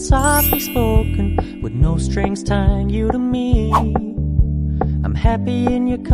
softly spoken, with no strings tying you to me. I'm happy in your company.